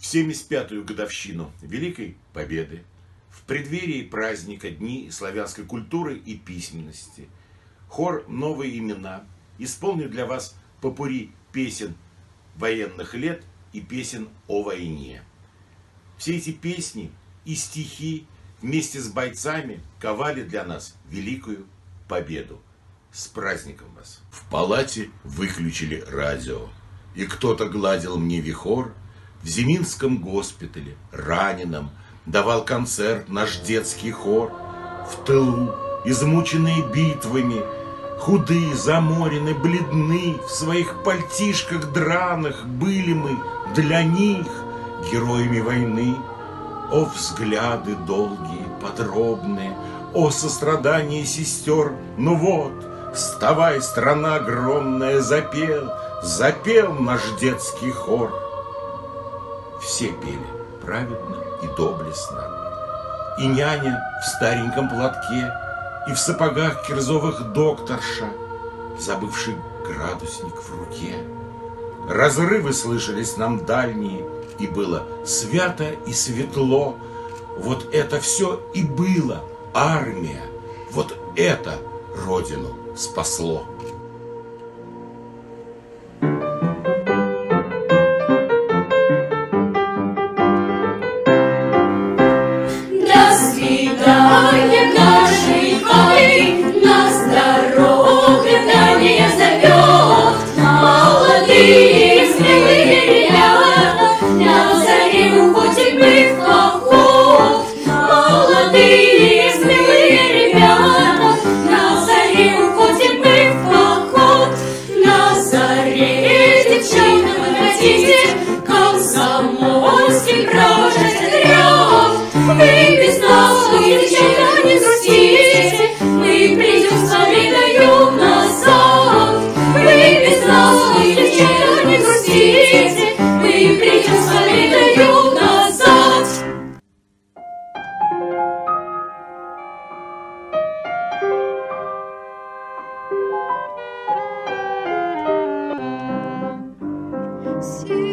В 75-ю годовщину Великой Победы, в преддверии праздника Дни славянской культуры и письменности, хор «Новые имена» исполнит для вас попури песен военных лет и песен о войне. Все эти песни и стихи вместе с бойцами ковали для нас великую победу. С праздником вас! В палате выключили радио, и кто-то гладил мне вихор в Зиминском госпитале, раненом, давал концерт наш детский хор. В тылу, измученные битвами, худые, заморены, бледны, в своих пальтишках драных были мы для них героями войны. О, взгляды долгие, подробные, о, сострадание сестер, ну вот, вставай, страна огромная, запел, запел наш детский хор. Все пели праведно и доблестно, и няня в стареньком платке, и в сапогах кирзовых докторша, забывший градусник в руке. Разрывы слышались нам дальние, и было свято и светло. Вот это все и было армия. Вот это Родину спасло. see.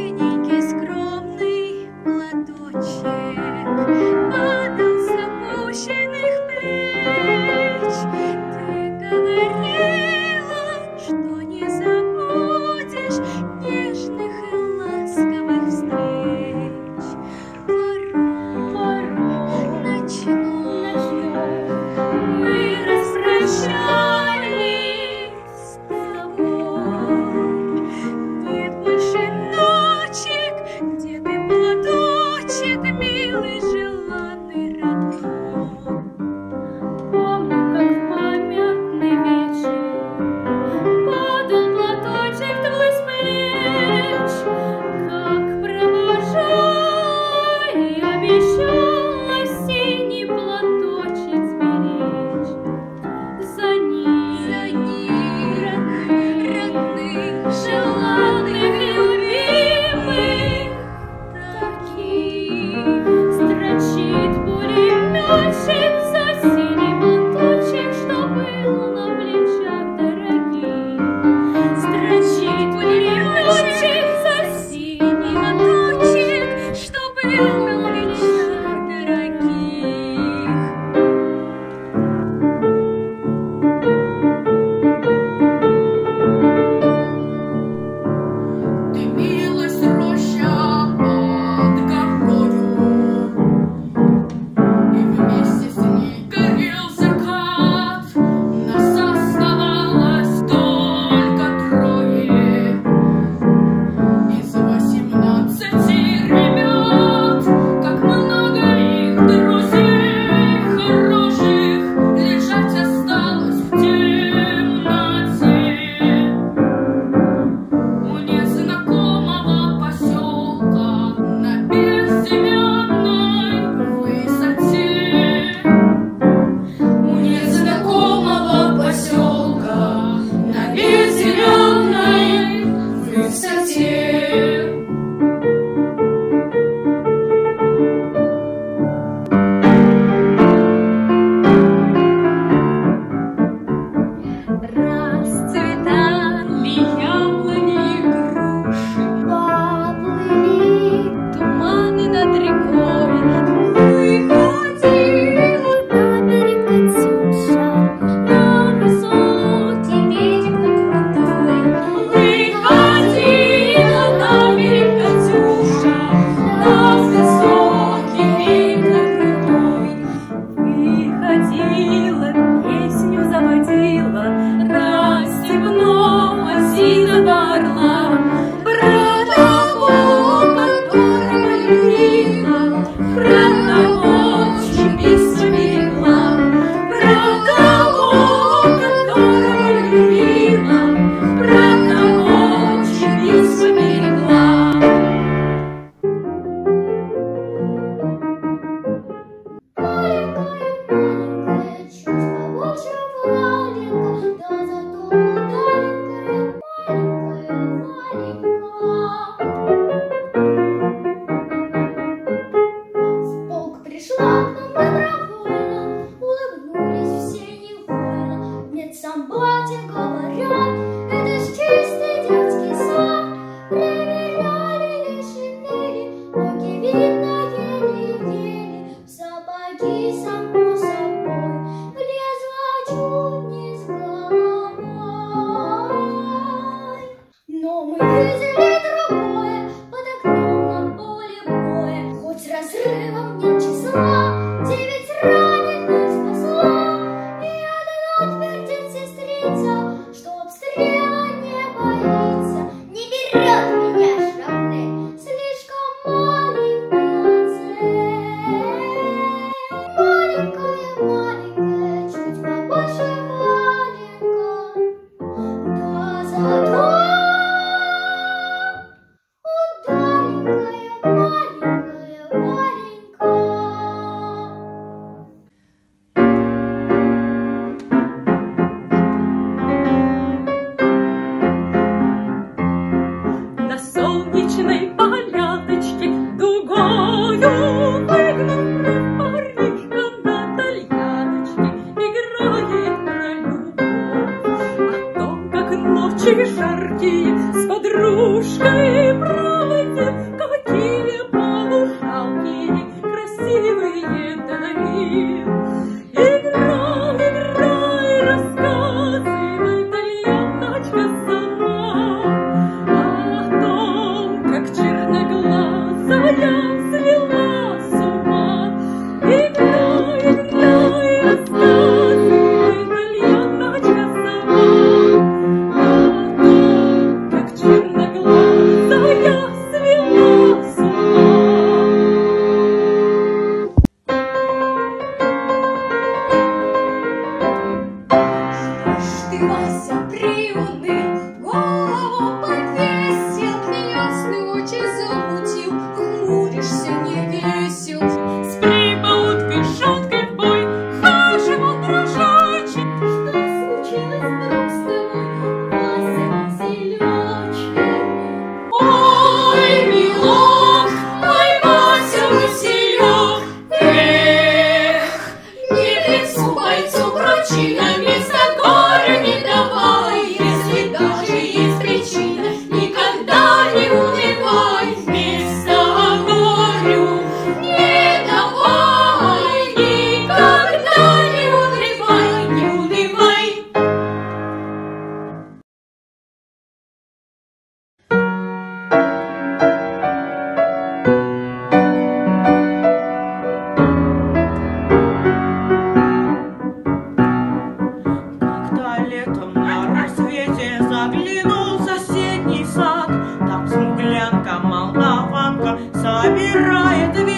riot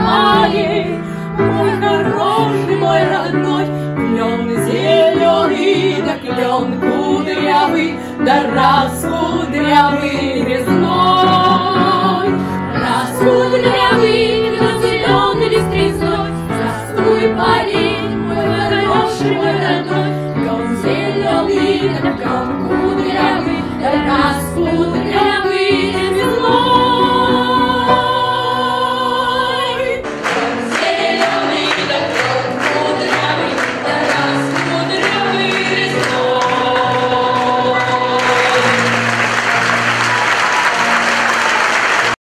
моей, мой хороший, мой родной, клен зеленый, да клен кудрявый, да раз кудрявый резной. Раз кудрявый, клен зеленый лист Здравствуй, парень, мой хороший, мой родной, клен зеленый, да клен